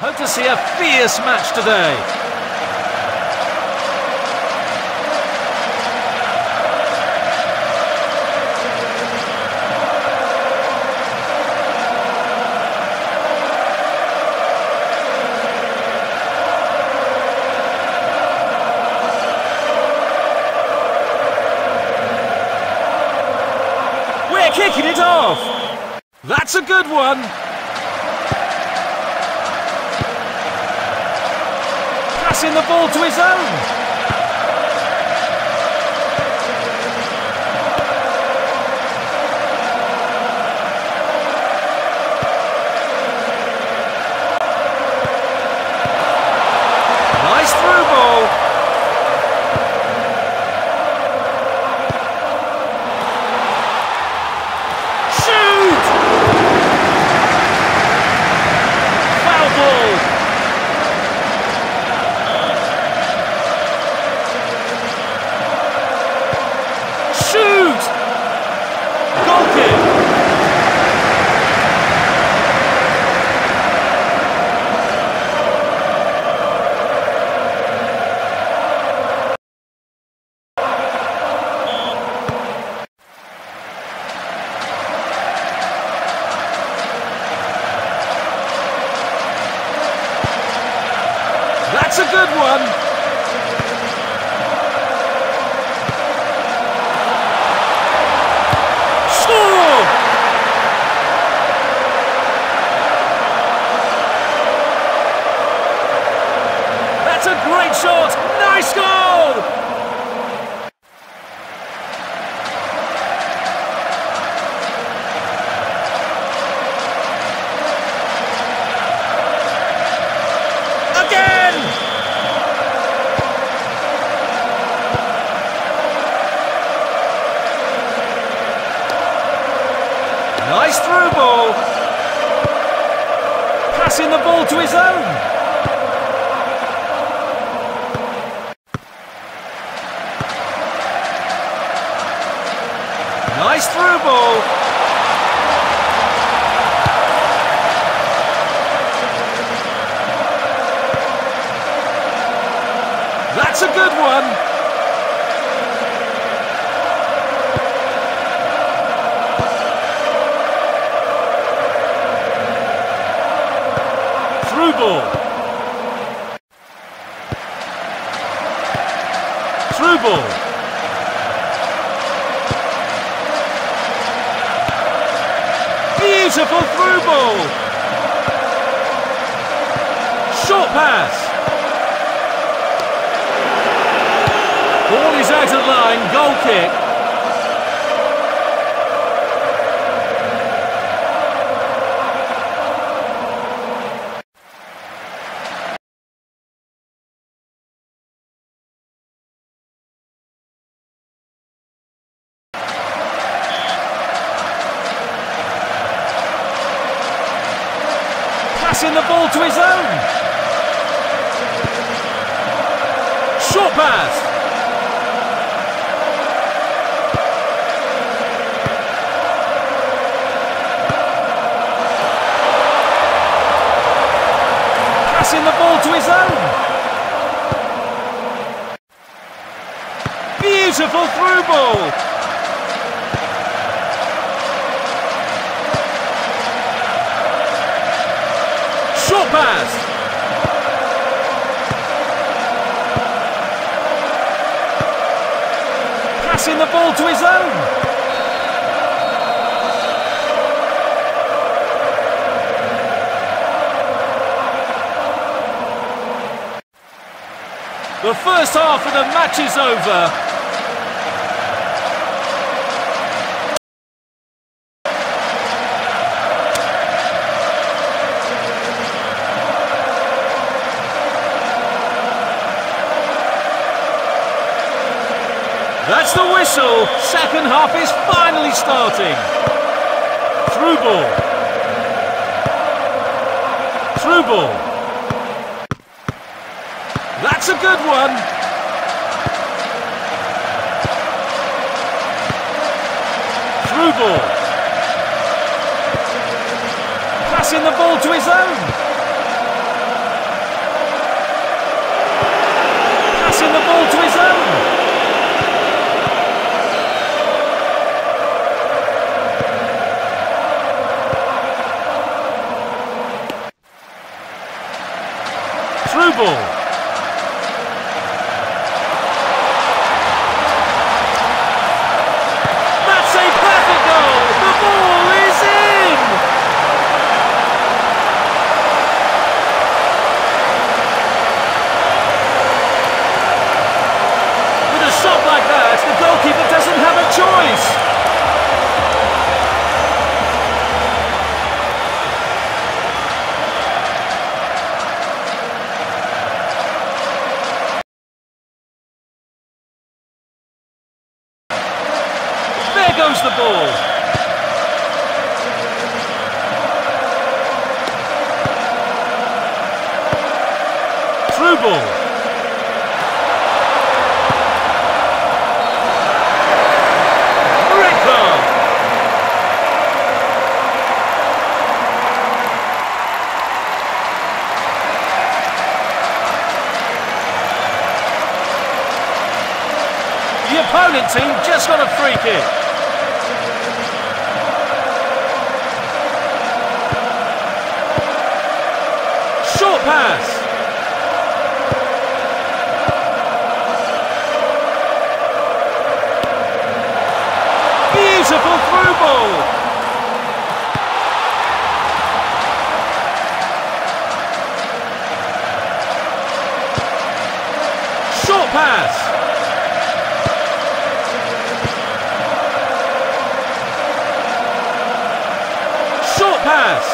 Hope to see a fierce match today. We're kicking it off. That's a good one. Passing the ball to his own. Ball to his own. Nice through ball. That's a good one. Through ball. Beautiful through ball. Short pass. Ball is out of line, goal kick. Passing the ball to his own. Short pass. Passing the ball to his own. Beautiful through ball. Pass. Passing the ball to his own. The first half of the match is over. Second half is finally starting. Through ball. Through ball. That's a good one. Through ball. Passing the ball to his own. Through There goes the ball. Through ball. Red card. The opponent team just got a free kick. Pass. Beautiful through ball. Short pass. Short pass.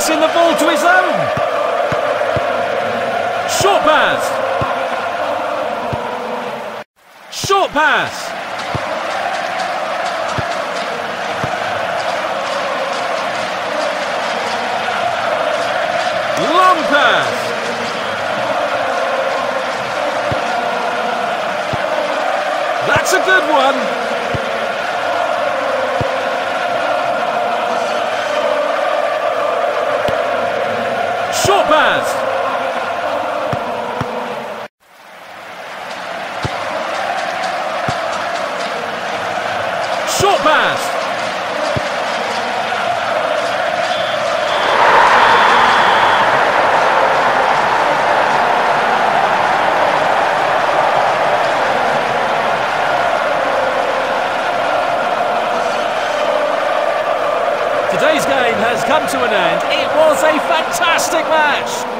Passing the ball to his own. Short pass. Short pass. Come to an end. It was a fantastic match.